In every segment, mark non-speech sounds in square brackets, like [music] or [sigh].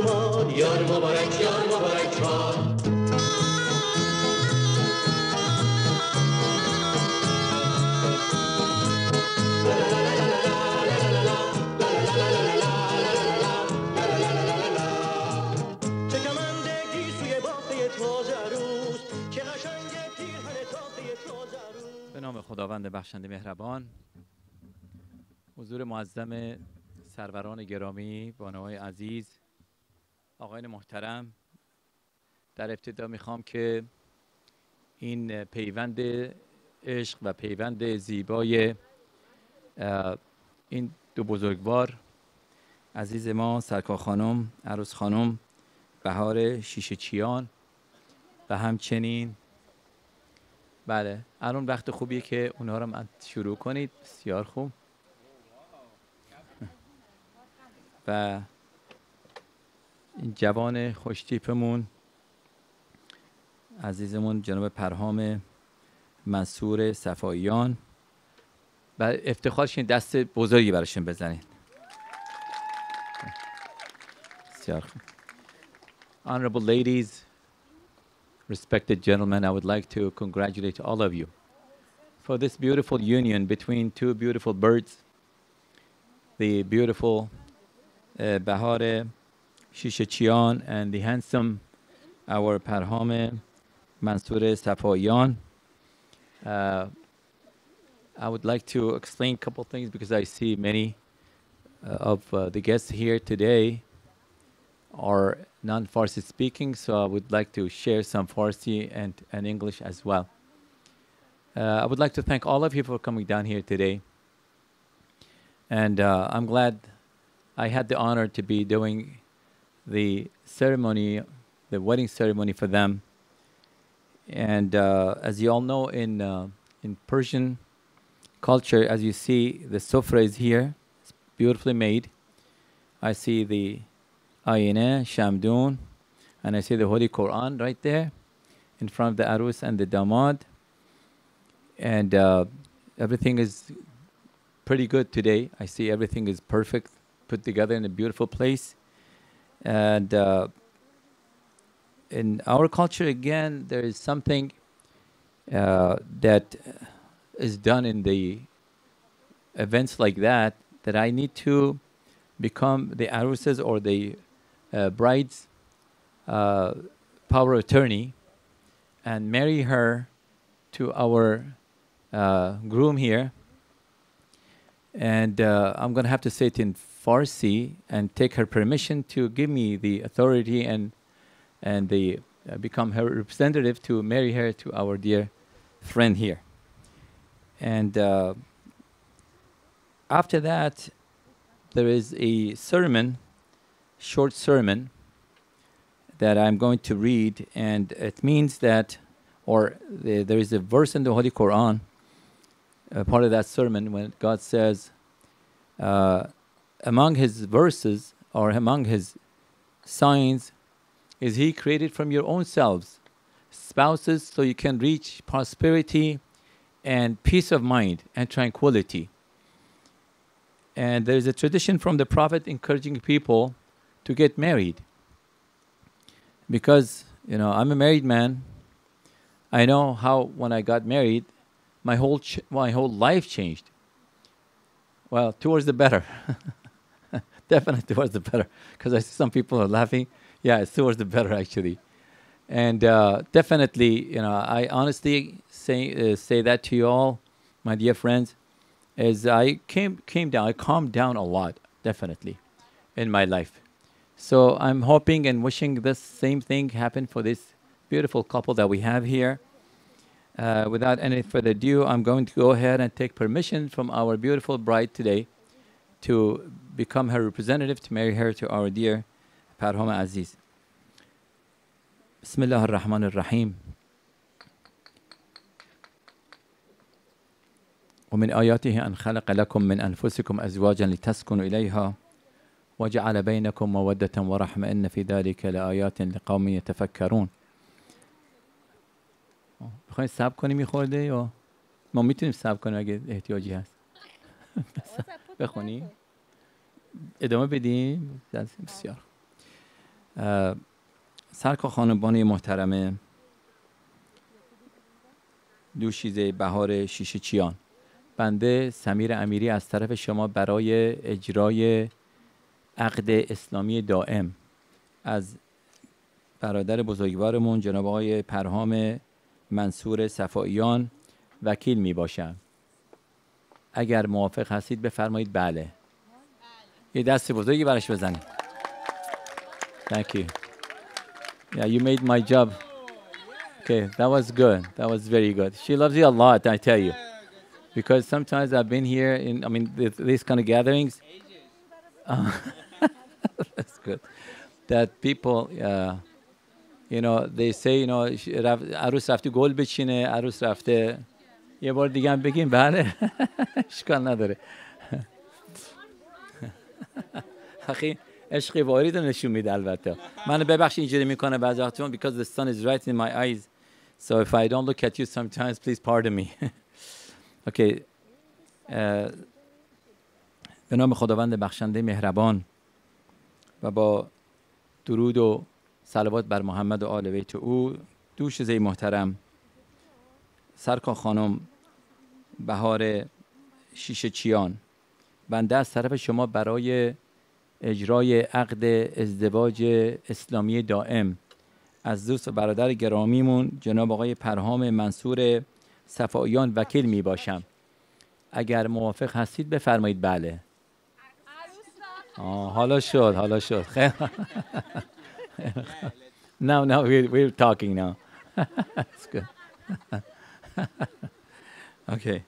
باد اومد یار مبارک یار مبارک باد به نام خداوند بخشنده مهربان حضور معظم سروران گرامی بانوهای عزیز آقایان محترم در ابتدا می‌خوام که این پیوند عشق و پیوند زیبای این دو بزرگوار عزیز ما سرکار خانم عروس خانم بهار شیشه چیان و همچنین بله الان وقت خوبیه که اونها رو من شروع کنید. بسیار خوب. [laughs] و این جوان خوشتیپمون عزیزمون جناب پرهام منصور صفاییان و افتخارشین دست بزرگی براشون بزنید بسیار خوب Honorable ladies, respected gentlemen, I would like to congratulate all of you for this beautiful union between two beautiful birds, the beautiful uh, Bahare Shishechian and the handsome our Parhame Mansour Safayan. Uh, I would like to explain a couple things because I see many uh, of uh, the guests here today are non-Farsi speaking, so I would like to share some Farsi and, and English as well. Uh, I would like to thank all of you for coming down here today. And uh, I'm glad I had the honor to be doing the ceremony, the wedding ceremony for them. And uh, as you all know, in, uh, in Persian culture, as you see, the sofra is here. It's beautifully made. I see the Ayine, Shamdun, and I see the Holy Quran right there in front of the Arus and the Damad. And uh, everything is pretty good today. I see everything is perfect, put together in a beautiful place. And uh, in our culture, again, there is something uh, that is done in the events like that that I need to become the arusas or the uh, bride's uh, power attorney and marry her to our uh, groom here. And uh, I'm going to have to say it in Farsi and take her permission to give me the authority and and the uh, become her representative to marry her to our dear friend here. And uh, after that, there is a sermon, short sermon, that I'm going to read, and it means that, or the, there is a verse in the Holy Quran, a part of that sermon, when God says, uh, among His verses or among His signs, is He created from your own selves spouses so you can reach prosperity and peace of mind and tranquility. And there is a tradition from the Prophet encouraging people to get married. Because, you know, I'm a married man. I know how, when I got married, my whole my whole life changed. Well, towards the better. [laughs] Definitely [laughs] towards the better. Because I see some people are laughing. Yeah, it's towards the better actually. And uh, definitely, you know, I honestly say uh, say that to you all, my dear friends, as I came came down, I calmed down a lot, definitely, in my life. So I'm hoping and wishing this same thing happen for this beautiful couple that we have here. Uh, without any further ado, I'm going to go ahead and take permission from our beautiful bride today to become her representative to marry her to our dear Parham Aziz. بسم الله الرحمن الرحيم ومن آياته أن خلق لكم من أنفسكم أزواجا لتسكنوا إليها وجعل بينكم مودة ورحمة إن في ذلك لآيات لقوم يتفكرون. بخواین سب کنیم یه خورده یا ما میتونیم سب کنیم اگه احتیاجی هست؟ بخونیم ادامه بدیم؟ بسیار. سرکا خانمبان محترمه. دوشیزه بهار شیشه چیان. بنده سمیر امیری از طرف شما برای اجرای عقد اسلامی دائم. از برادر بزرگوارمون جناب آقای پرهام منصور صفاییان وکیل می باشم اگر موافق هستید بفرمایید بله. یه دست بزرگی براش بزنید Thank you. Yeah, you made my job. Okay, that was good. That was very good. She loves you a lot, I tell you. Because sometimes I've been here in, I mean, th- these kind of gatherings. Uh, [laughs] that's good. That people, uh, you know, they say, you know, ش- رف- عروس رفته گل بچینه عروس رفته یه بار دیگه هم بگیم بله اشکال نداره اخی عشق وارد نشون میده البته. منو ببخش اینجوری می‌کنه بعضی وقتا because the sun is right in my eyes. So if I don't look at you sometimes please pardon me. [laughs] Okay. اه، به نام خداوند بخشنده مهربان و با درود و صلوات بر محمد و آل بیت او دوش زی محترم سرکا خانم بهار شیشه چیان. بنده از طرف شما برای اجرای عقد ازدواج اسلامی دائم. از دوست و برادر گرامیمون جناب آقای پرهام منصور صفاییان وکیل می باشم. اگر موافق هستید بفرمایید. بله. آه حالا شد حالا شد. خیلی No, [laughs] no, we're, we're talking now. [laughs] That's good. [laughs] okay.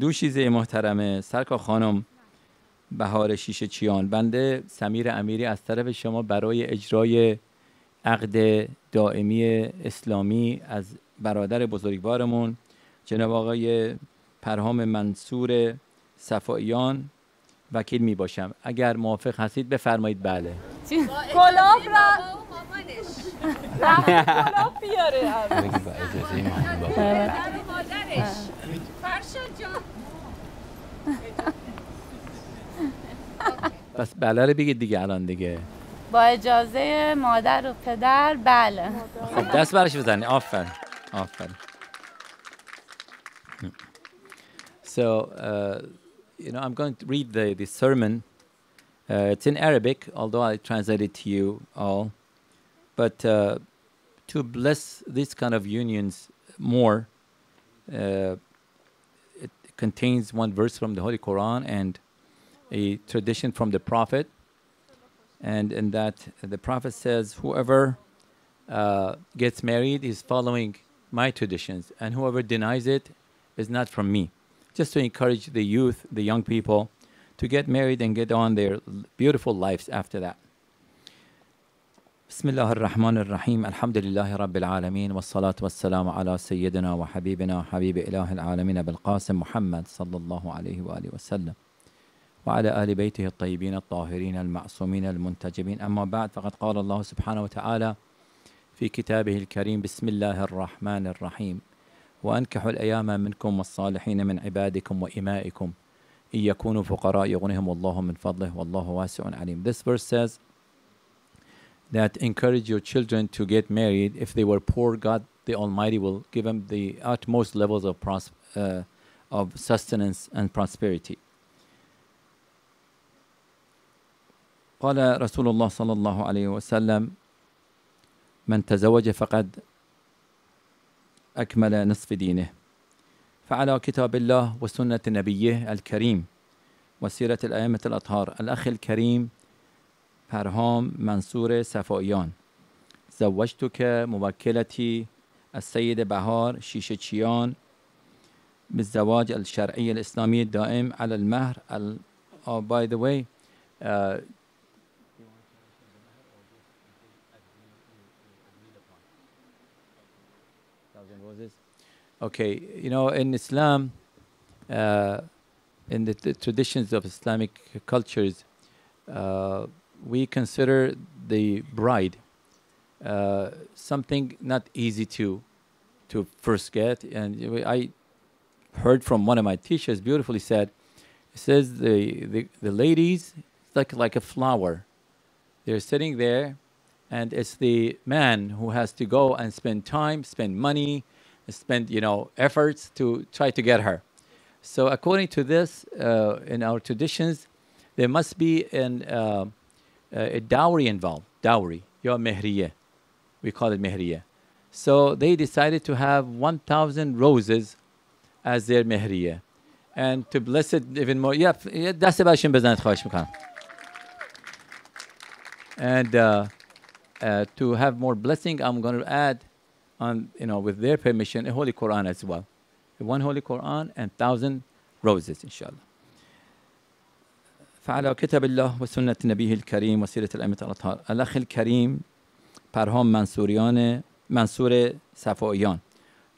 دوشیزه محترمه سرکا خانم. بهار شیشه چیان. بنده سمیر امیری از طرف شما برای اجرای عقد دائمی اسلامی از برادر بزرگوارمون جناب آقای پرهام منصور صفاییان وکیل می باشم اگر موافق هستید بفرمایید. بله. کلاه را کلاه بیاره. [laughs] پس بله رو بگید دیگه الان دیگه با اجازه مادر و پدر بله خب دست برش بزنی آفرین آفرین So, uh, you know, I'm going to read the, the sermon. Uh, it's in Arabic, although I translate it to you all. But uh, to bless these kind of unions more, uh, it contains one verse from the Holy Quran and a tradition from the Prophet. And in that, the Prophet says, whoever uh, gets married is following my traditions, and whoever denies it is not from me. Just to encourage the youth, the young people, to get married and get on their l- beautiful lives after that. بسم الله الرحمن الرحيم الحمد لله رب العالمين والصلاة والسلام على سيدنا وحبيبنا وحبيب إله العالمين بالقاسم محمد صلى الله عليه وآله وسلم وعلى آل بيته الطيبين الطاهرين المعصومين المنتجبين أما بعد فقد قال الله سبحانه وتعالى في كتابه الكريم بسم الله الرحمن الرحيم وأنكحوا الأيام منكم والصالحين من عبادكم وإمائكم إن يكونوا فقراء يغنهم الله من فضله والله واسع عليم This verse says that encourage your children to get married. If they were poor, God the Almighty will give them the utmost levels of, pros- uh, of sustenance and prosperity. قال رسول الله صلى الله عليه وسلم من تزوج فقد أكمل نصف دينه. فعلى كتاب الله وسنة نبيه الكريم وسيرة الأئمة الأطهار الأخ الكريم فرهام منصور صفائیان زوجتك موكلتي السيد بهار شيشتشيان بالزواج الشرعي الإسلامي الدائم على المهر. ال... oh, by the way uh, Roses. Okay, you know, in Islam, uh, in the, the traditions of Islamic cultures, uh, we consider the bride uh, something not easy to to first get. And I heard from one of my teachers, beautifully said, it says the, the, the ladies, it's like, like a flower. They're sitting there, and it's the man who has to go and spend time, spend money, spend you know efforts to try to get her. So according to this, uh, in our traditions, there must be an, uh, a dowry involved. Dowry, your mehriye. We call it mehriye. So they decided to have 1,000 roses as their mehriye. And to bless it even more, yeah, f- yeah, دست برشون بزنید خواهش میکنم. And uh, uh, to have more blessing, I'm going to add on, you know, with their permission, a Holy Quran as well. One Holy Quran and thousand roses, inshallah. فعلى كتاب الله وسنة نبيه الكريم وسيرة الأئمة الأطهار الأخ الكريم پرهام منصوریان منصور صفاییان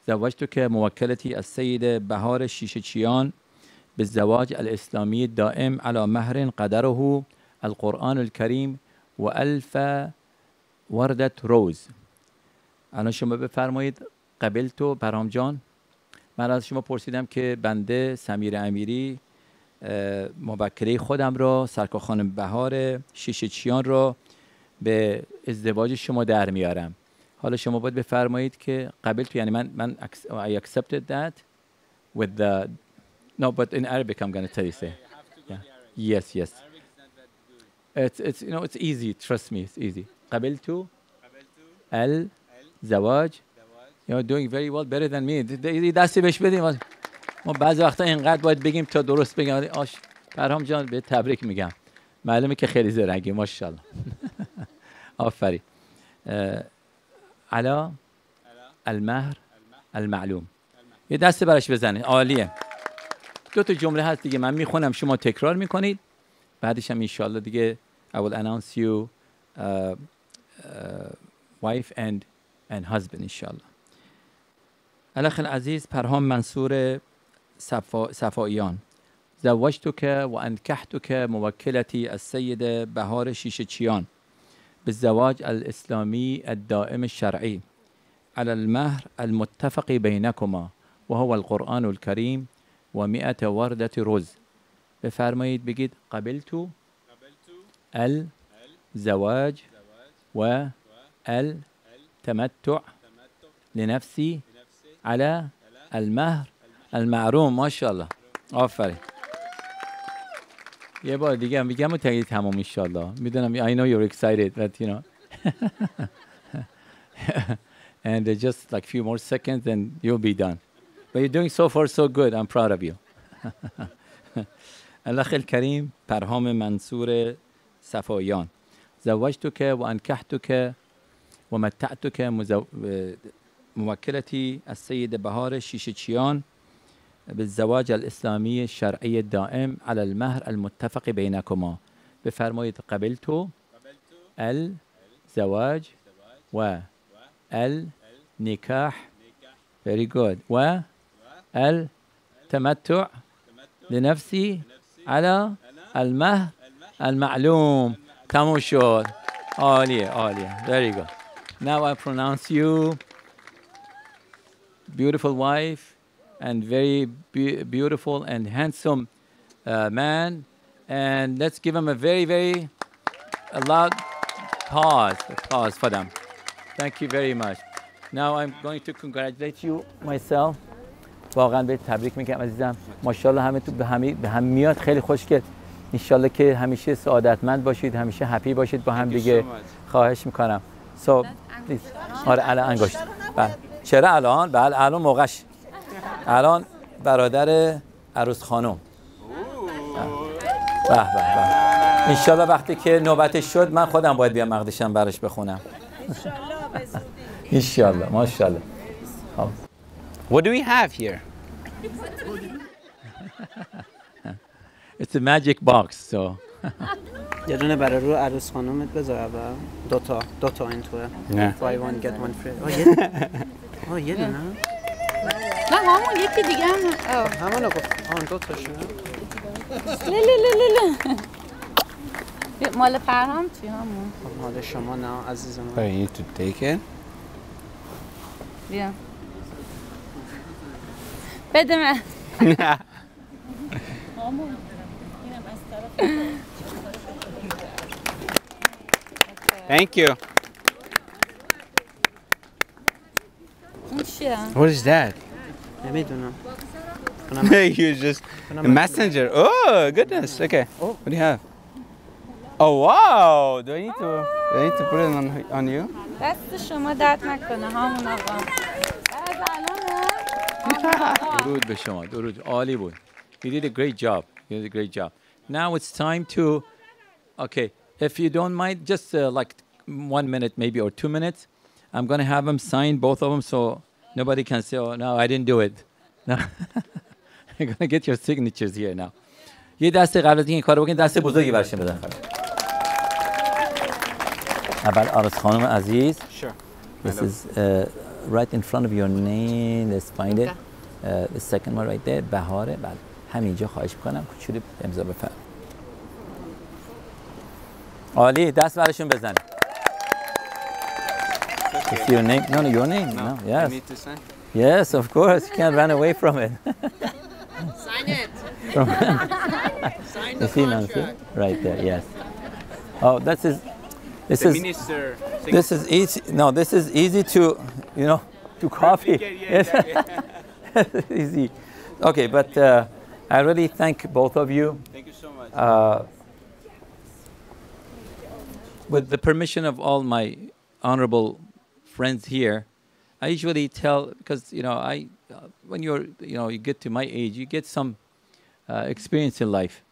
زوجتك موكلتي السيد بهار شيشچيان بالزواج الإسلامي الدائم على مهر قدره القرآن الكريم وألف وردة روز الان شما بفرمایید. قبل تو برام جان. من از شما پرسیدم که بنده سمیر امیری مبکره خودم را سرکار خانم بهار شیشه چیان را به ازدواج شما در میارم. حالا شما باید بفرمایید که قبل تو یعنی من من I accepted that with the no but in Arabic I'm going to tell you say. Yeah. yes yes. It's it's you know it's easy. Trust me it's easy. قبلت ال زواج. You're doing very well better than me. دستی بهش بدیم. ما بعضی وقتا اینقدر باید بگیم تا درست ولی آش پرهام جان به تبریک میگم. معلومه که خیلی زرنگی ماشاءالله. [laughs] آفرین. علا؟ المهر؟ المعلوم. یه دست براش بزنید. عالیه. دو تا جمله هست دیگه. من می‌خونم شما تکرار می‌کنید. بعدش هم انشالله دیگه I will announce you uh, uh, wife and and husband انشالله الأخ العزیز پرهام منصور صفا زوجتك وأنكحتك موكلتي السيد بهار شيشتشيان بالزواج الإسلامي الدائم الشرعي على المهر المتفق بينكما وهو القرآن الكريم ومئة وردة رز بفرمایید بگید قبلت؟ الزواج و التمتع لنفسي على المهر المعروم. ما شاء الله. آفرین. یه بار دیگه هم میگم و تایید تمام انشالله میدونم I know you're excited but you know. [laughs] And uh, just like few more seconds and you'll be done. But you're doing so far so good. I'm proud of you. [laughs] الأخ الكريم پرهام منصور صفایان. زوجتك وأنكحتك ومتعتك مزو... موكلتي السيد بهار شيشتشيان بالزواج الإسلامي الشرعي الدائم على المهر المتفق بينكما. بفرمایید قبلت الزواج و النكاح very good. و التمتع لنفسي على المهر المعلوم. تموم شد عالیه very good. now I pronounce you beautiful wife and very be- beautiful and handsome uh, man. And let's give him a very, very a loud applause, applause for them. Thank you very much. Now I'm going to congratulate you myself. واقعا به تبریک میگم عزیزم ماشاءالله همه تو به همه به هم میاد خیلی خوشگل انشالله که همیشه سعادتمند باشید همیشه هپی باشید با هم دیگه خواهش میکنم so please. آره الان انگشت. بله. چرا الان؟ بله الان موقعش. الان برادر عروس خانم. به به به انشالله وقتی که نوبتش شد من خودم باید بیام مقدشم براش بخونم. انشالله ماشاءالله. خب. What do we have here? It's a magic box so. [laughs] یه دونه برای رو عروس خانومت بذار اول. دو تا دو تا این توه. نه. buy one get one free. آه یه آه یه دونه. نه همون یکی دیگه هم. همونو گفت. آه دو تاشونه لی لی لی لی لی. مال فرهام چی همون؟ خب، مال شما نه عزیز من you need to take it. بیا. بده من. [laughs] Thank you. اون چیه What is that? نمیدونم you just a messenger. Oh goodness. Okay. Oh, what do you have? Oh wow! Do I need to? Do I need to put it on on you? دست شما درد نکنه همون آقا از الانه درود به شما درود عالی بود you did a great job you did a great job now it's time to okay if you don't mind just uh, like one minute maybe or two minutes I'm gonna have them sign both of them so nobody can say oh no I didn't do it [laughs] no [laughs] I'm gonna get your signatures here now یه دست قبل از اینکه این کارو بکنید دست بزرگی برشون بزن فقط. اول آرس خانم عزیز Sure. This is uh, right in front of your name. Let's find it. Uh, the second one right there. بهاره. بله. همینجا خواهش میکنم کوچولو امضا بفرم. عالی دست برشون بزن. It's your name. No, no, your name. No. I Yes. need to sign. Yes, of course. You can't run away from it. [laughs] Sign it. From [laughs] Sign you the see, Nancy? contract. Right there. Yes. Oh, this is. This The is. minister. This is easy. No, this is easy to, you know, to copy. [laughs] Yeah, yeah, easy. Okay, but uh, I really thank both of you. Thank you so much. Uh, with the permission of all my honorable friends here, I usually tell because you know I, uh, when you're you know you get to my age, you get some uh, experience in life,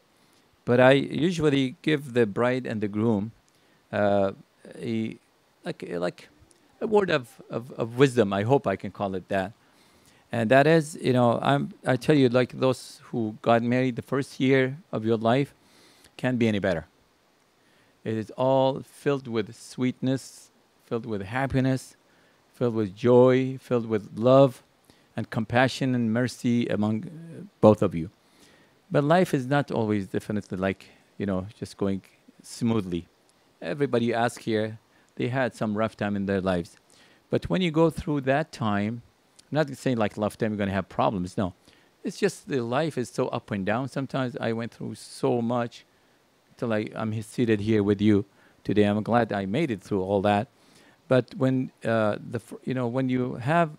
but I usually give the bride and the groom uh, a like like a word of, of, of wisdom. I hope I can call it that. And that is, you know, I'm, I tell you, like those who got married the first year of your life can't be any better. It is all filled with sweetness, filled with happiness, filled with joy, filled with love and compassion and mercy among uh, both of you. But life is not always definitely like, you know, just going smoothly. Everybody you ask here, they had some rough time in their lives. But when you go through that time, I'm not saying like rough time you're going to have problems. No, it's just the life is so up and down. Sometimes I went through so much till I, I'm seated here with you today. I'm glad I made it through all that. But when uh, the you know when you have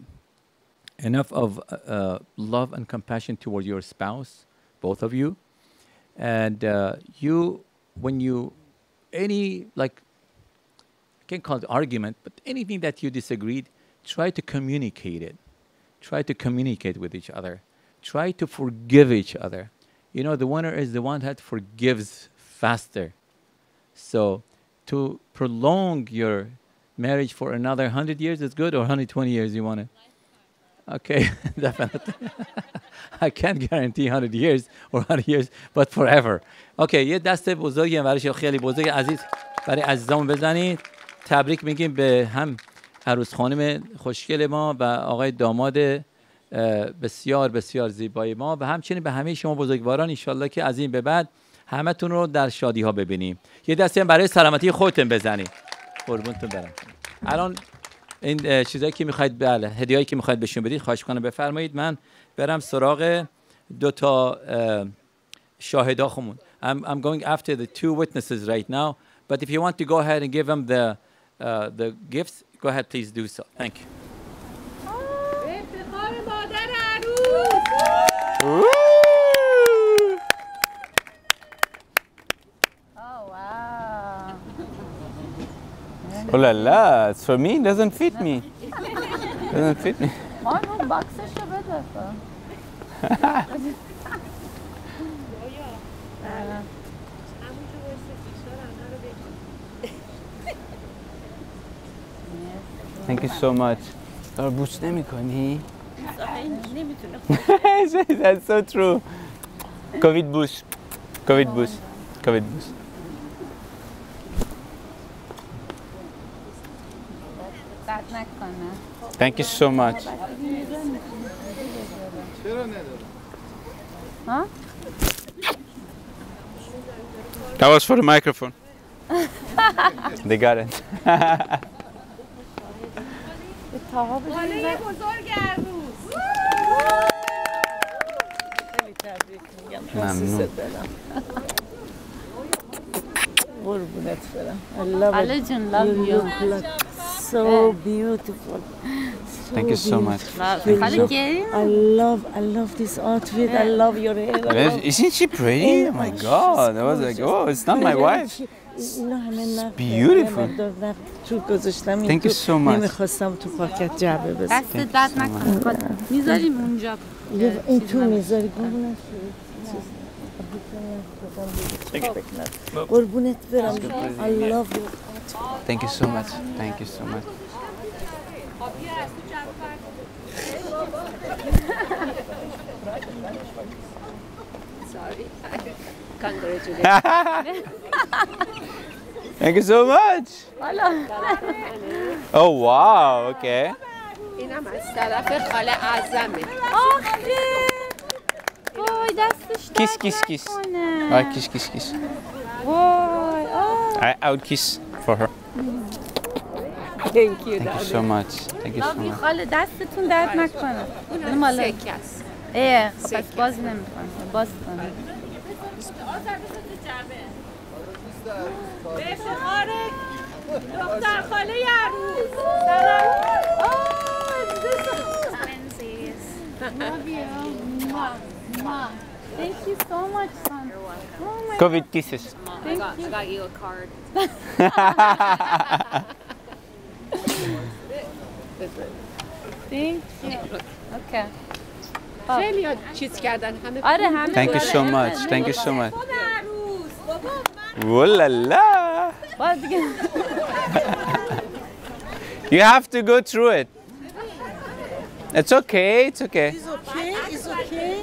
enough of uh, uh, love and compassion toward your spouse, both of you, and uh, you when you any like I can't call it argument, but anything that you disagreed, try to communicate it. Try to communicate with each other. Try to forgive each other. You know, the winner is the one that forgives faster. So, to prolong your marriage for another 100 years is good, or 120 years you want it? Okay, [laughs] definitely. [laughs] I can't guarantee 100 years or 100 years, but forever. Okay, یه دست بزرگی هم برای خیلی بزرگ عزیز برای عزیزامون بزنید. تبریک میگیم به هم عروس خانم خوشگل ما و آقای داماد بسیار بسیار زیبای ما و همچنین به همه شما بزرگواران انشالله که از این به بعد همتون رو در شادی ها ببینیم. یه دستی هم برای سلامتی خودتون بزنید قربونتون برم. الان این چیزایی که می‌خواید بله هدیهایی که می‌خواید بهشون بدید خواهش کنم بفرمایید. من برم سراغ دو تا اه، شاهدا خمون I'm, I'm going after the two witnesses right now. But if you want to go ahead and give them the, uh, the gifts, go ahead, please do so. Thank you. Oh la la, it's for me, doesn't fit me. doesn't fit me. Thank you so much. Tarbuç ne mi kani? [laughs] That's so true. Covid bush. Covid bush. Covid bush. Thank you so much. ها؟ That was for the microphone. [laughs] they got it. [laughs] به تاها بده خاله بزرگ عروس خیلی تبریک میگم ممنون. خسیست برم قربونت برم I love خاله it جون love you You look so beautiful [laughs] Thank you so much. خاله گریم I love I love this outfit I love your hair I love- Isn't she pretty? Oh my god. I was like, oh, it's not my wife. اینا همه نقد beautiful. یه مقدار نقد تو گذاشتم این Thank you تو. so much. نمیخواستم تو پاکت جعبه بزن دست درد نکنه خاله. میذاریم اونجا یه- این تو میذاری قربونت قربونت برم I love you Thank you so much. Thank you so much. Thank you so much. Oh wow, okay. اینم از طرف خاله اعظمه آخه وای دستش درد Kiss, kiss, kiss. نکنه. Alright, kiss, kiss, kiss. وای آه. I, I would kiss for her. Thank you Thank you so much. Thank you so لابی much. خاله دستتون درد نکنه این مال سکه است اه خب پس باز نمیکنه باز کنه به افتخار دختر خاله عروس Thank you so much, son. Oh my COVID kisses. thank got, you. got you a card. [laughs] Thank you. Okay. خیلی ها چیز کردن همه آره همه Thank you داره. so much. Thank you so much. خود عروس بابا Oh la la. باز دیگه You have to go through it. It's okay. It's okay. okay it's okay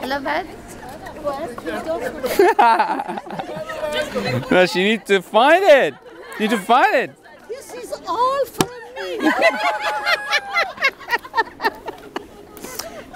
حالا بعد No, she needs to find it. Need to find it. this is all for me [laughs]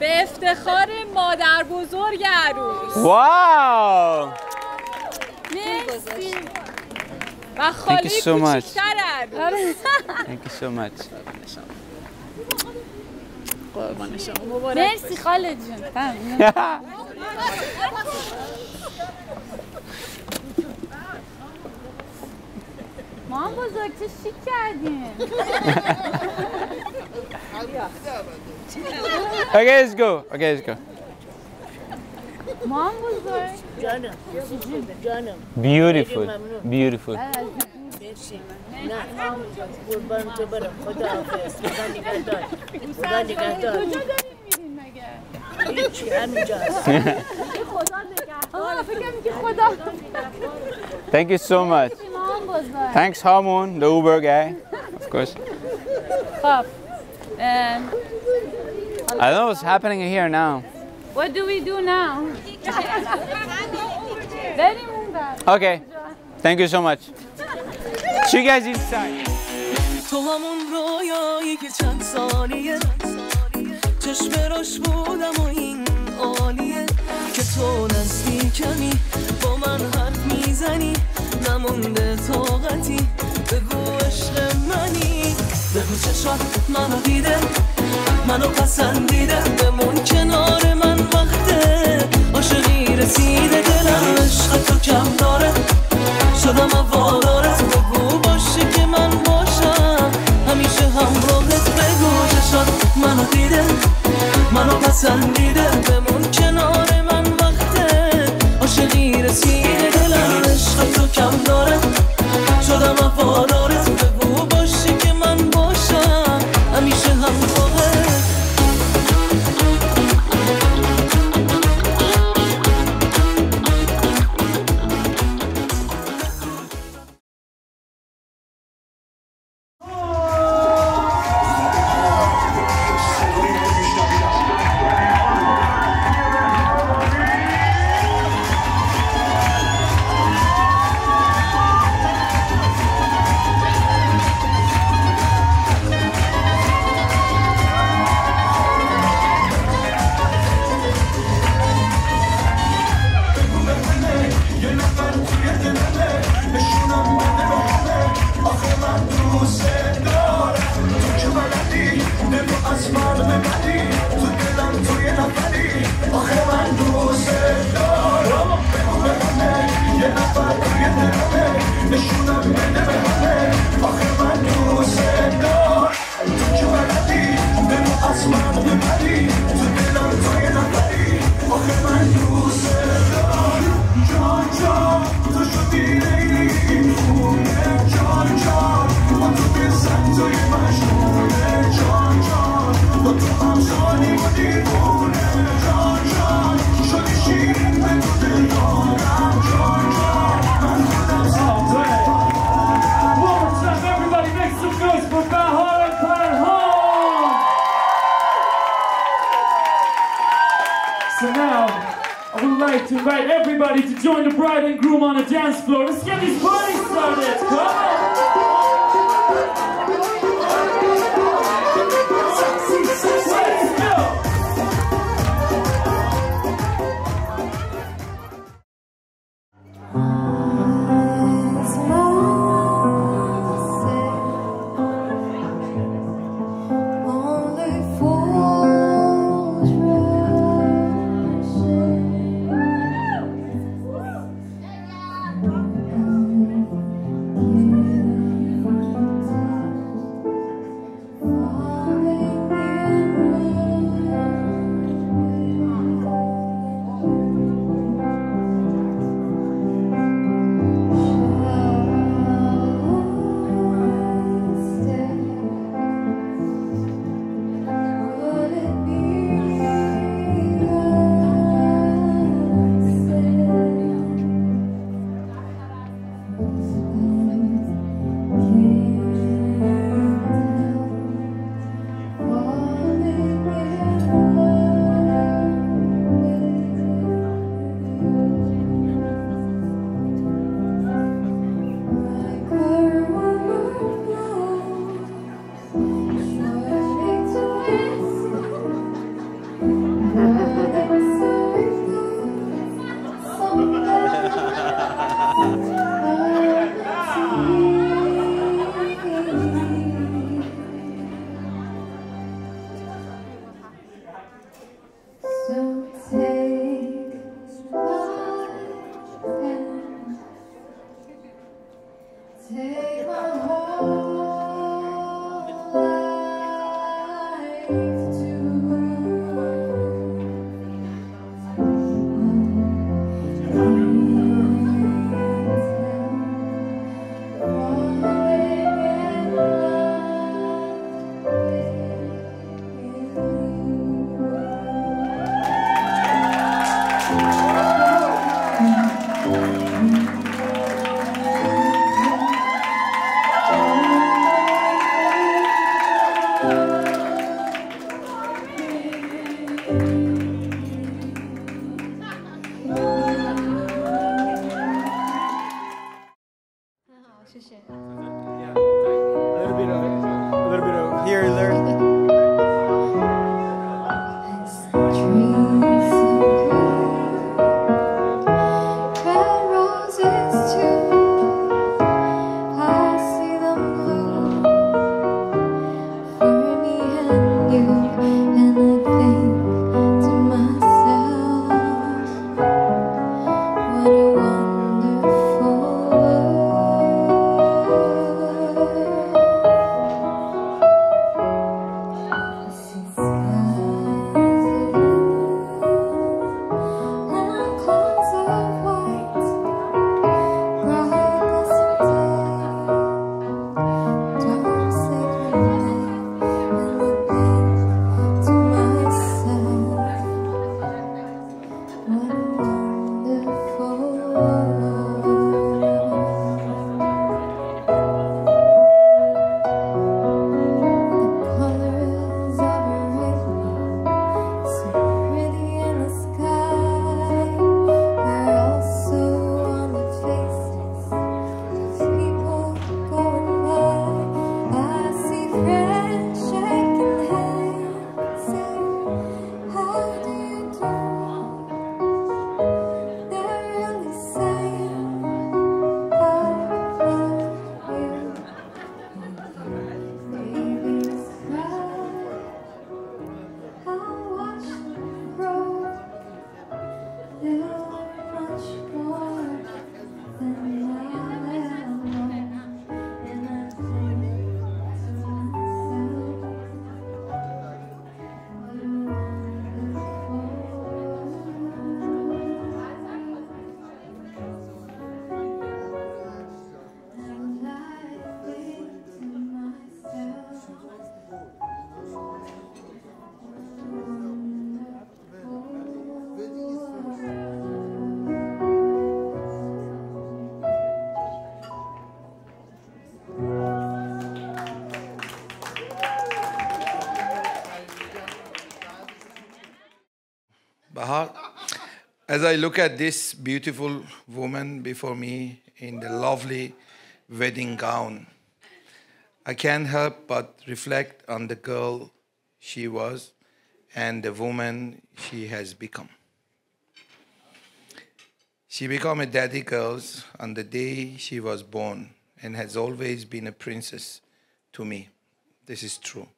به افتخار مادر بزرگ عروس واو. مرسی و خاله you so much. کوچیکتر عروس Thank you so much. مرسی خاله جون ممنون. ما هم بزرگ چه شیک کردیم [laughs] Okay, let's go. Okay, let's go. ما هم بزرگ جانم جانم Beautiful. Beautiful. مرسی نه قربان تو برم خدا حافظ خدا نگهدار خدا نگهدار کجا داریم میرین مگه هیچی همینجا هست آه فکر میگه خدا Thank you so much. ما هم بزرگ Thanks, Harmon, the Uber guy. Of course. خب ام، I don't know what's happening here now. What do we do now? بریم اون بر Okay. Thank you so much. you guys inside. تو همون رویایی که چند ثانیه چشم روش بودم و این عالیه که تو نزدیکمی با من حرف میزنی نمونده طاقتی بگو عشق منی بگو چشات منو دیده منو پسندیده بمون کنار من وقته عاشقی رسیده دلم عشق تو کم داره. شدم وادارت بگو باشه که من باشم. همیشه همراهت بگو چشات منو دیده منو پسندیده بمون as I look at this beautiful woman before me in the lovely wedding gown, I can't help but reflect on the girl she was and the woman she has become. She became a daddy girl on the day she was born and has always been a princess to me. This is true.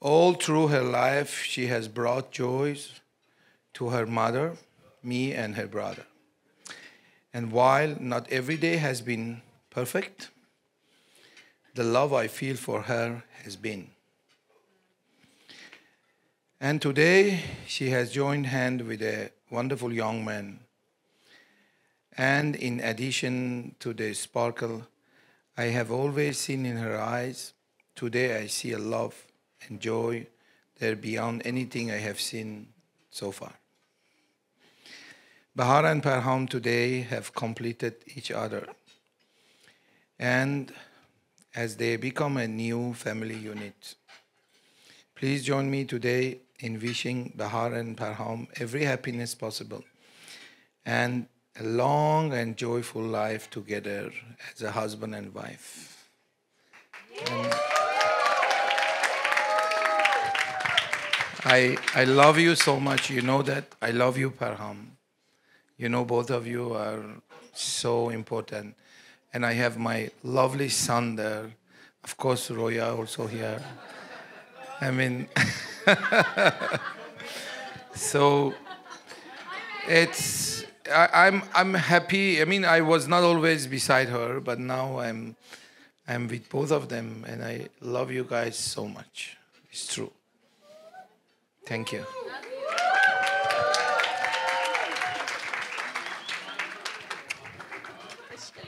All through her life, she has brought joys to her mother, me, and her brother. And while not every day has been perfect, the love I feel for her has been. And today, she has joined hand with a wonderful young man. And in addition to the sparkle I have always seen in her eyes, today I see a love and joy that beyond anything I have seen so far. Bahar and Parham today have completed each other. And as they become a new family unit, please join me today in wishing Bahar and Parham every happiness possible and a long and joyful life together as a husband and wife. And I, I love you so much. You know that. I love you, Parham. You know, both of you are so important. And I have my lovely son there. Of course, Roya also here. I mean, [laughs] so it's I, I'm I'm happy. I mean, I was not always beside her, but now I'm I'm with both of them, and I love you guys so much. It's true. Thank you.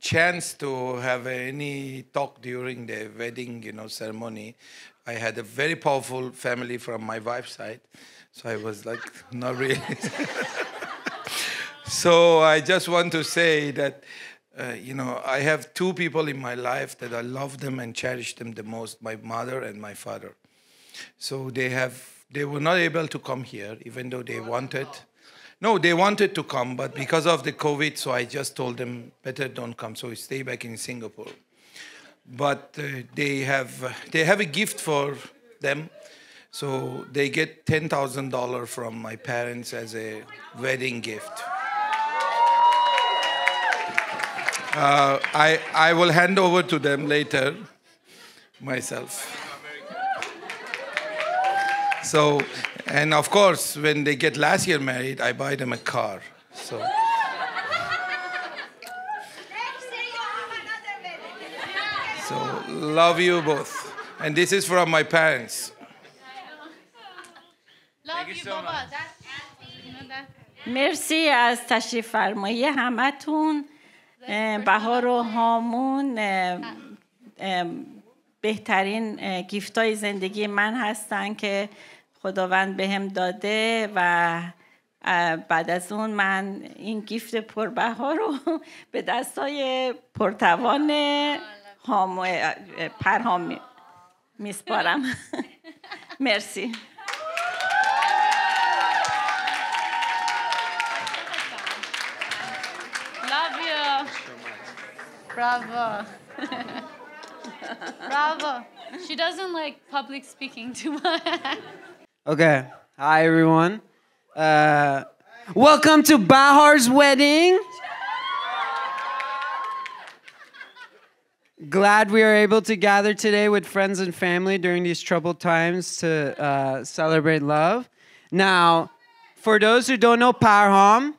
chance to have any talk during the wedding, you know, ceremony, I had a very powerful family from my wife's side, so I was like not really. [laughs] so I just want to say that. Uh, you know, I have two people in my life that I love them and cherish them the most my mother and my father. So they have they were not able to come here even though they wanted. No, they wanted to come, but because of the COVID, so I just told them better don't come. So we stay back in Singapore. But uh, they have they have a gift for them, so they get ten thousand dollar from my parents as a wedding gift. Uh, I I will hand over to them later myself. So, and of course, when they get last year married, I buy them a car. So, so love you both. And this is from my parents. Love you, بابا مرسی از تشریف فرمایی همتون اه، بهار و هامون اه، اه، بهترین اه، گیفتای زندگی من هستن که خداوند بهم داده و بعد از اون من این گیفت پربها رو [laughs] به دستای پرتوان هام اه، پرهام می- میسپارم [laughs] مرسی Love you. Bravo. [laughs] Bravo. She doesn't like public speaking too much. Okay. Hi, everyone. Uh, welcome to Bahar's wedding. Glad we are able to gather today with friends and family during these troubled times to uh, celebrate love. Now, for those who don't know Parham,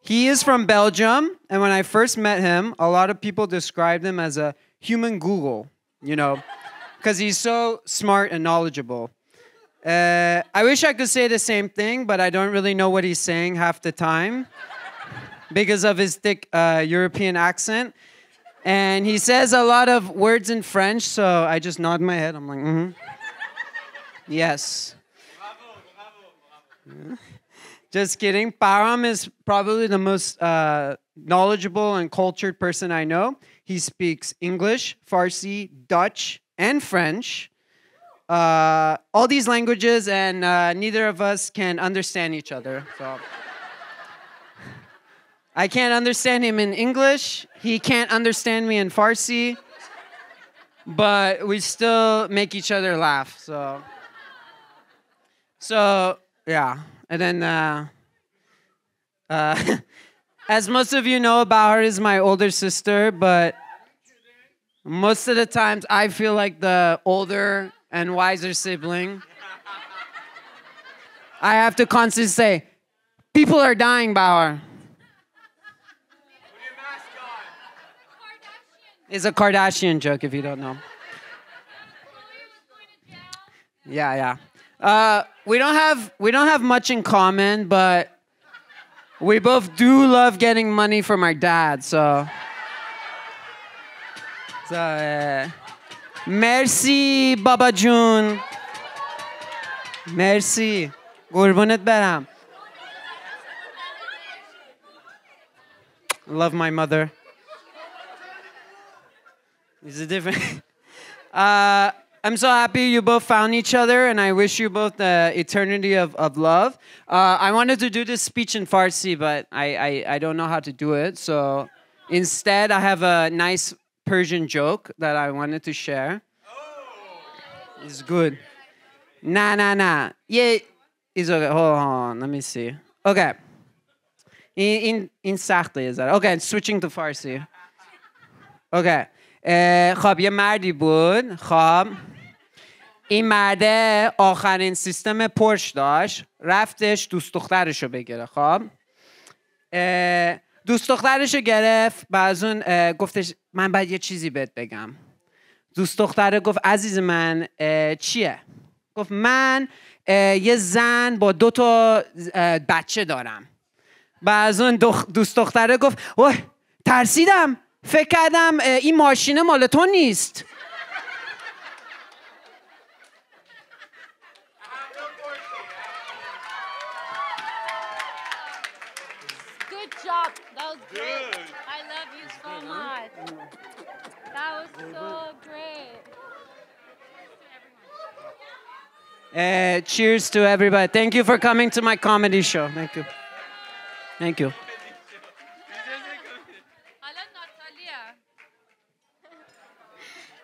he is from Belgium, and when I first met him, a lot of people described him as a human Google, you know, because he's so smart and knowledgeable. Uh, I wish I could say the same thing, but I don't really know what he's saying half the time because of his thick uh, European accent. And he says a lot of words in French, so I just nod my head. I'm like, mm-hmm. Yes. Just kidding. Parham is probably the most uh, knowledgeable and cultured person I know. He speaks English, Farsi, Dutch, and French. Uh, all these languages, and uh, neither of us can understand each other. So. I can't understand him in English. He can't understand me in Farsi. But we still make each other laugh. So, so yeah. And then, uh, uh, [laughs] as most of you know, Bahar is my older sister, but most of the times I feel like the older and wiser sibling. I have to constantly say, people are dying, Bahar. It's a Kardashian joke if you don't know. Yeah, yeah. Uh, we don't have we don't have much in common, but we both do love getting money from our dad. So, so uh, merci Baba June. Merci. قربونت برم. Love my mother. It's a different. [laughs] uh, I'm so happy you both found each other, and I wish you both the eternity of, of love. Uh, I wanted to do this speech in Farsi, but I, I, I don't know how to do it. So instead, I have a nice Persian joke that I wanted to share. It's good. Nah, nah, nah. Yeah, it's okay. Hold on, let me see. Okay. In in in Sakhli is that? Okay, switching to Farsi. Okay. خب یه مردی بود. خب این مرده آخرین سیستم پرش داشت. رفتش دوست دخترش رو بگیره. خب دوست دخترش رو گرفت و از اون گفتش من باید یه چیزی بهت بگم. دوست دختره گفت عزیز من چیه؟ گفت من یه زن با دو تا بچه دارم. و از اون دوست دختره گفت اوه ترسیدم. فکر کردم اه، این ماشین مال تو نیست Good job. That was great. I love you so much. That was so great. Uh, cheers to everybody. Thank you for coming to my comedy show. Thank you. Thank you.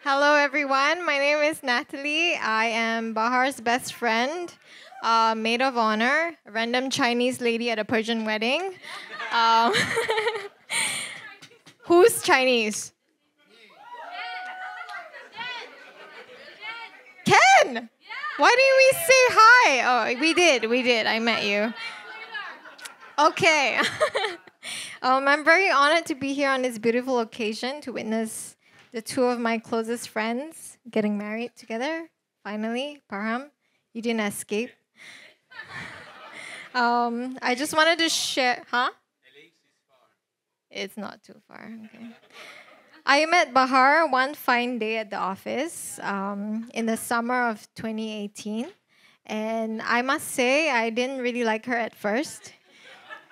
Hello, everyone. My name is Natalie. I am Bahar's best friend, uh, maid of honor, random Chinese lady at a Persian wedding. Um, [laughs] who's Chinese? Ken! Why didn't we say hi? Oh, we did. We did. I met you. Okay. [laughs] um, I'm very honored to be here on this beautiful occasion to witness the two of my closest friends getting married together. Finally, Parham, you didn't escape. [laughs] um, I just wanted to share, huh? It's not too far. Okay. I met Bahar one fine day at the office um, in the summer of 2018. And I must say, I didn't really like her at first.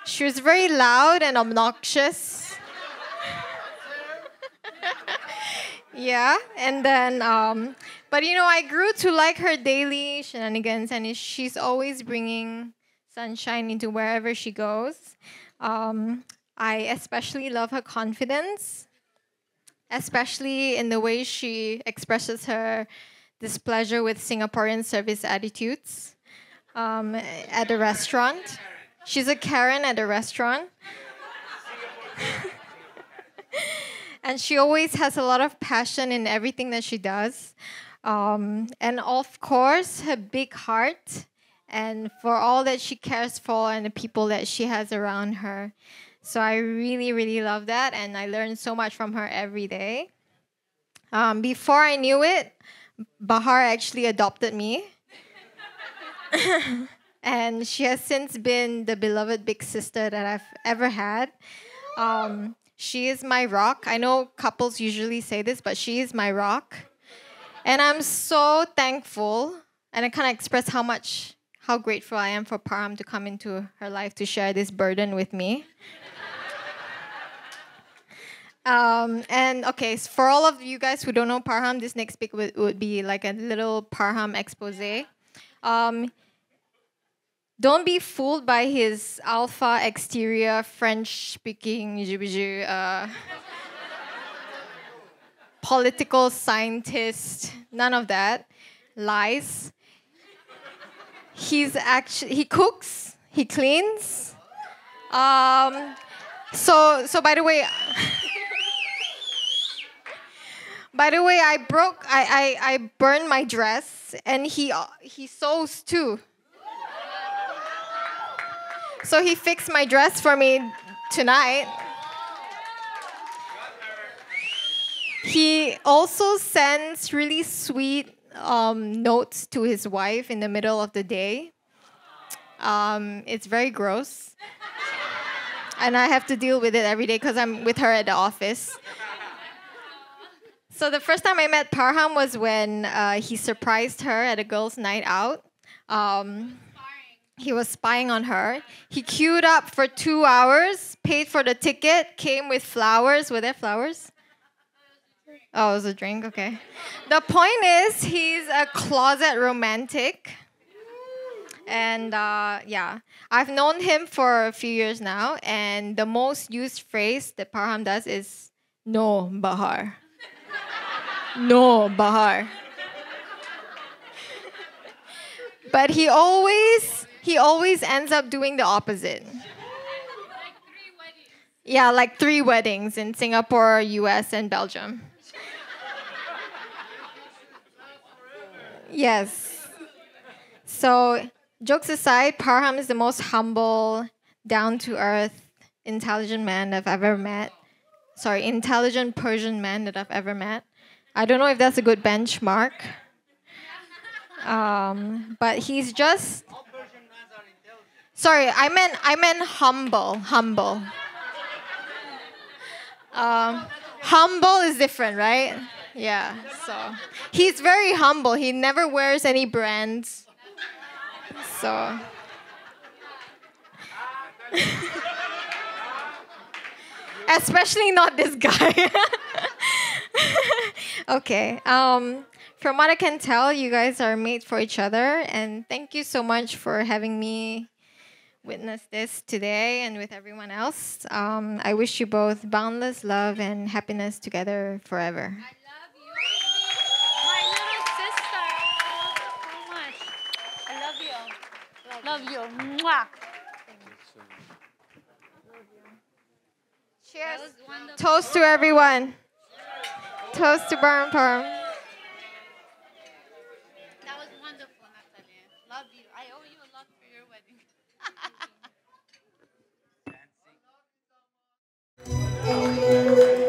She was very loud and obnoxious. [laughs] yeah, and then, um, but you know, I grew to like her daily shenanigans, and she's always bringing sunshine into wherever she goes. Um, I especially love her confidence, especially in the way she expresses her displeasure with Singaporean service attitudes um, at a restaurant. She's a Karen at a restaurant. [laughs] and she always has a lot of passion in everything that she does. Um, and of course, her big heart and for all that she cares for and the people that she has around her. So I really, really love that. And I learn so much from her every day. Um, before I knew it, Bahar actually adopted me. [laughs] and she has since been the beloved big sister that I've ever had. Um, she is my rock. I know couples usually say this, but she is my rock. And I'm so thankful, and I can't express how much, how grateful I am for Parham to come into her life to share this burden with me. [laughs] Um, and okay, s- for all of you guys who don't know Parham, this next pic would, would be like a little Parham expose. Um, don't be fooled by his alpha exterior, French speaking, uh, political scientist, none of that. Lies. He's actually, he cooks, he cleans. Um, so, so by the way, [laughs] by the way, I broke, I, I, I burned my dress, and he, he sews too. So he fixed my dress for me tonight. He also sends really sweet um, notes to his wife in the middle of the day. Um, it's very gross. And I have to deal with it every day because I'm with her at the office. So the first time I met Parham was when uh, he surprised her at a girls' night out. Um, he was spying on her. He queued up for two hours, paid for the ticket, came with flowers. Were there flowers? Oh, it was a drink. Okay. The point is, he's a closet romantic. And uh, yeah, I've known him for a few years now, and the most used phrase that Parham does is "No, Bahar." [laughs] no, Bahar. But he always he always ends up doing the opposite. Yeah, like three weddings in Singapore, US, and Belgium. Yes. So, jokes aside, Parham is the most humble, down to earth, intelligent man that I've ever met. Sorry, intelligent Persian man that I've ever met. I don't know if that's a good benchmark. [laughs] Um, but he's just. Sorry, I meant I meant humble, humble. Um, humble is different, right? Yeah. So he's very humble. He never wears any brands. So. [laughs] Especially not this guy. [laughs] okay. Um, from what I can tell, you guys are made for each other, and thank you so much for having me witness this today and with everyone else. Um, I wish you both boundless love and happiness together forever. I love you, my little sister. So much. I love you. Love you. Mwah. Cheers. Toast to everyone. Toast to Burn Perm. That was wonderful, Natalia. Love you. I owe you a lot for your wedding. Thank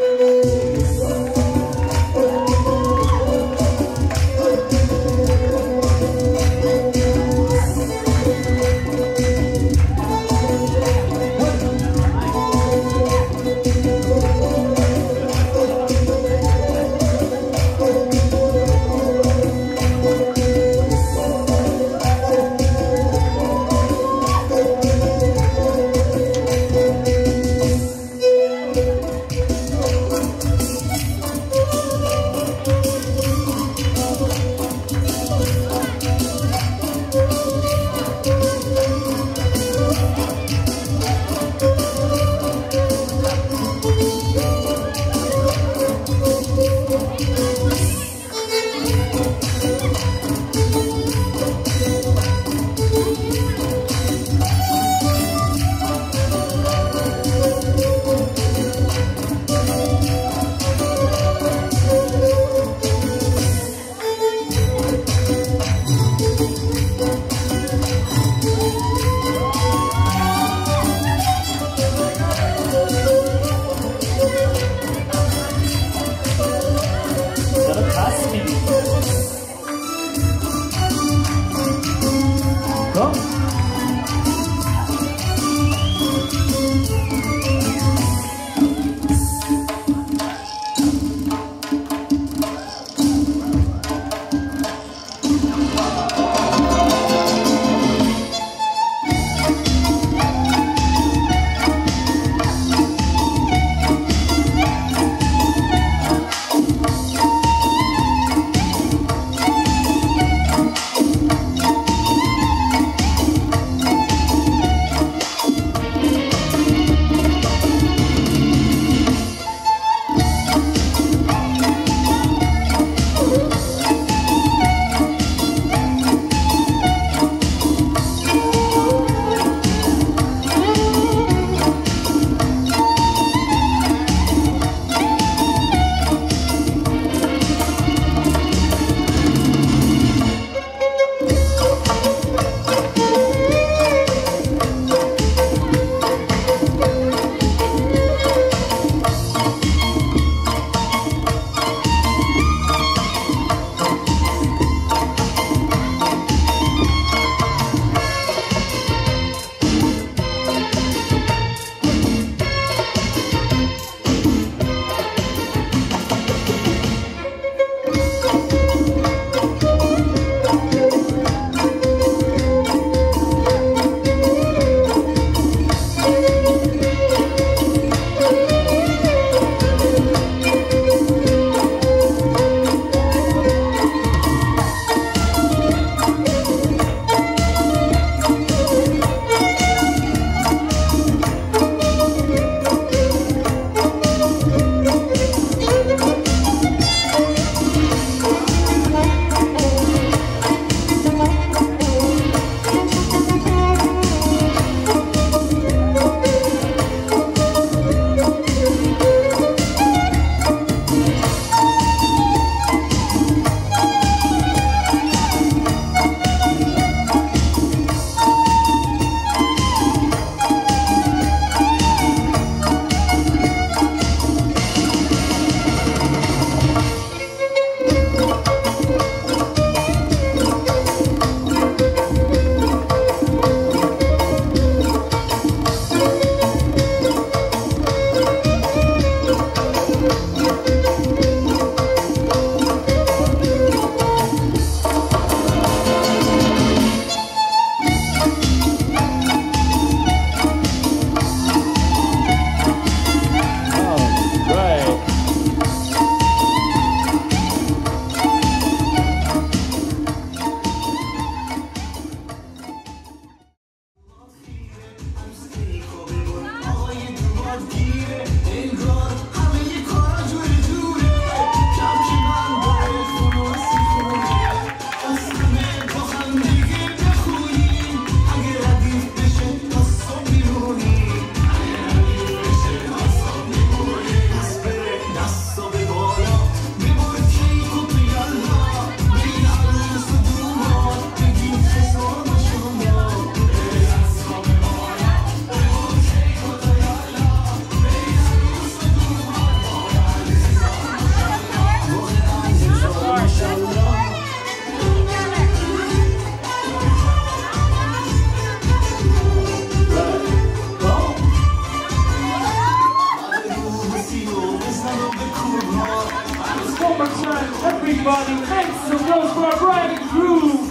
everybody. Thanks so go for our brand groove.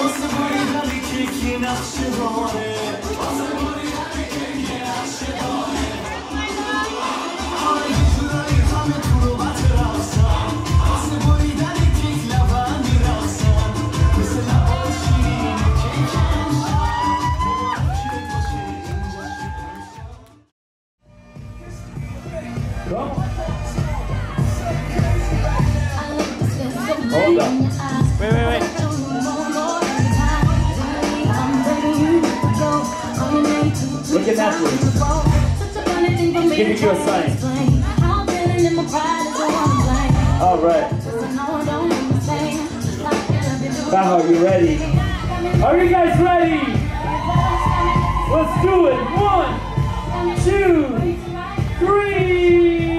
Oh, Are you guys ready? Let's do it. One, two, three.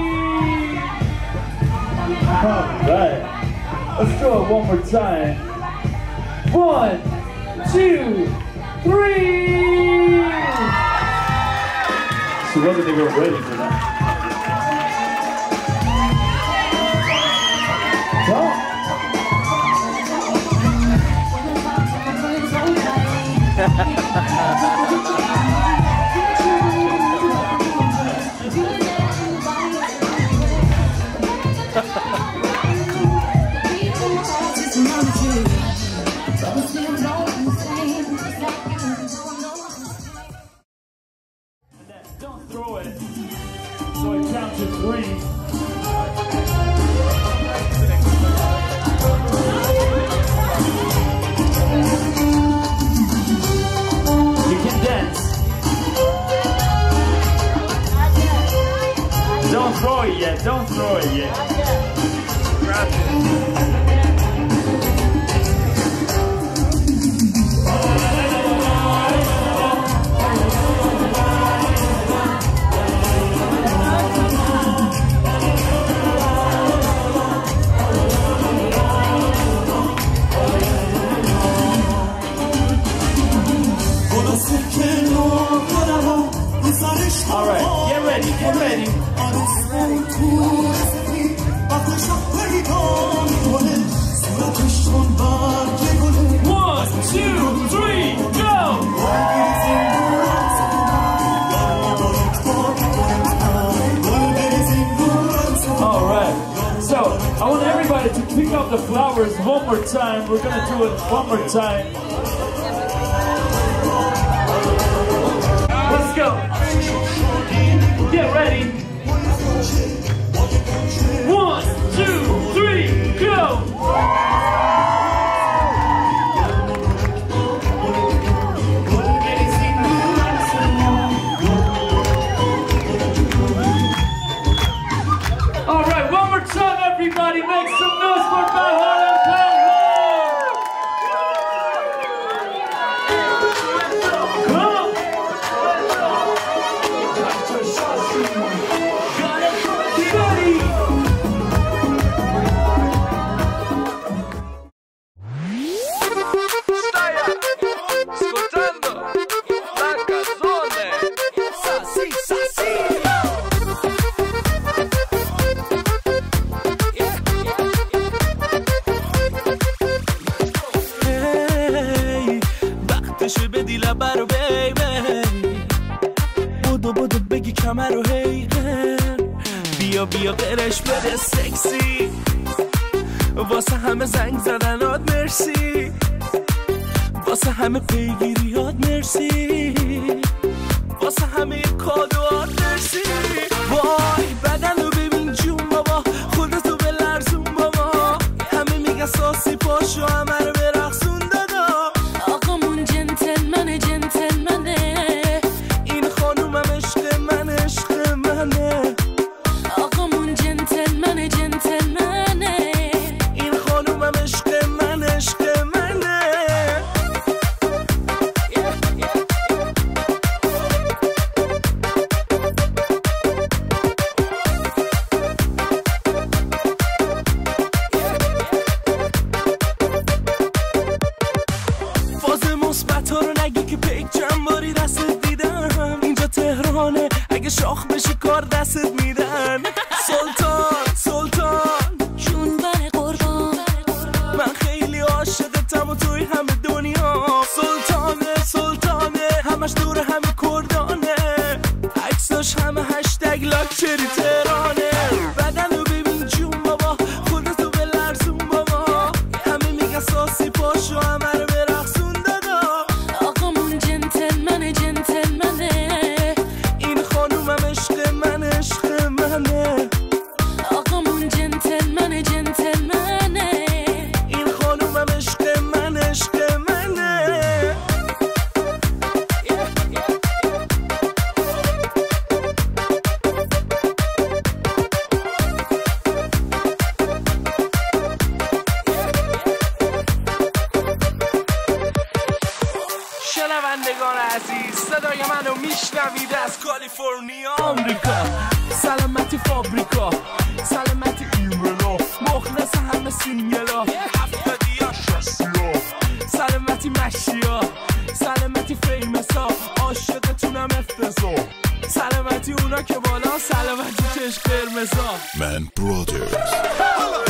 All right. Let's do it one more time. One, two, three. So whether they were ready. it yet. Don't throw it yet. Grab it. the flowers one more time. We're gonna do it one more time. Let's go. Get ready. One, two, three, go! همه رو هی بیا بیا قرش بده سکسی. واسه همه زنگ زدنات مرسی. واسه همه پیگیریات مرسی. واسه همه کادوات مرسی. وای. میشنوید از کالیفرنیا آمریکا. سلامتی فابریکا سلامتی ایملا مخلص همه سینگلا. هفتادی ها. سلامتی مشیا. سلامتی فیمسا عاشقتونم افتضا سلامتی اونا که بالا سلامتی چشم قرمزا. Man Brothers.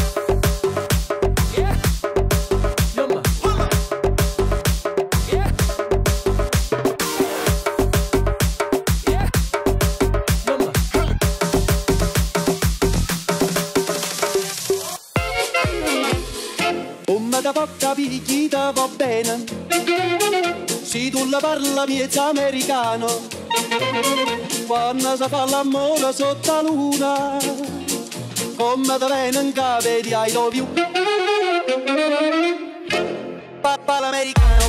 Fa l'amore sotto la luna da bene in cave di I love Papà l'americano